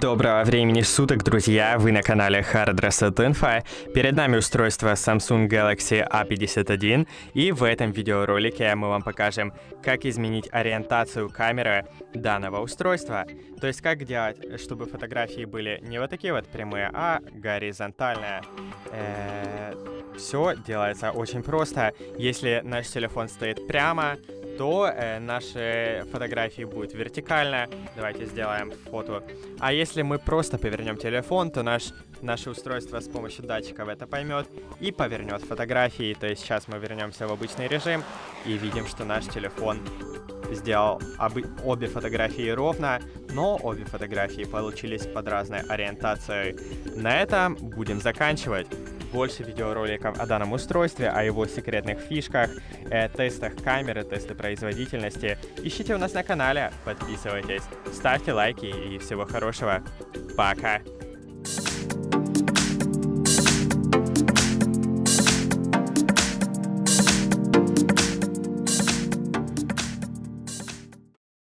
Доброго времени суток, друзья! Вы на канале Hard Reset Info. Перед нами устройство Samsung Galaxy A51, и в этом видеоролике мы вам покажем, как изменить ориентацию камеры данного устройства. То есть как делать, чтобы фотографии были не вот такие вот прямые, а горизонтальные. Э, Все делается очень просто. Если наш телефон стоит прямо, то э, наши фотографии будут вертикально. Давайте сделаем фото. А если мы просто повернем телефон, то наш, наше устройство с помощью датчиков это поймет и повернет фотографии. То есть сейчас мы вернемся в обычный режим и видим, что наш телефон сделал обы- обе фотографии ровно, но обе фотографии получились под разной ориентацией. На этом будем заканчивать больше видеороликов о данном устройстве, о его секретных фишках, э, тестах камеры, тесты производительности. Ищите у нас на канале, подписывайтесь, ставьте лайки и всего хорошего. Пока!